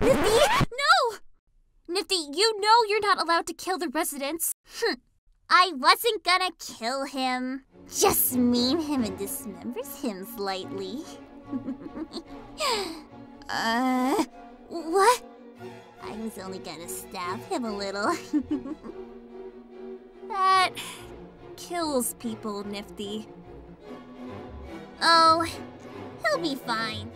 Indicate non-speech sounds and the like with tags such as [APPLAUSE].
Nifty, no! Nifty, you know you're not allowed to kill the residents. Hm. I wasn't gonna kill him. Just mean him and dismembers him slightly. [LAUGHS] uh, what? I was only gonna stab him a little. [LAUGHS] that kills people, Nifty. Oh, he'll be fine.